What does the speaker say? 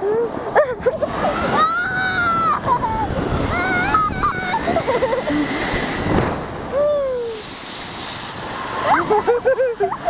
Ha ha ha ha!